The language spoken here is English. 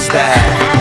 is that?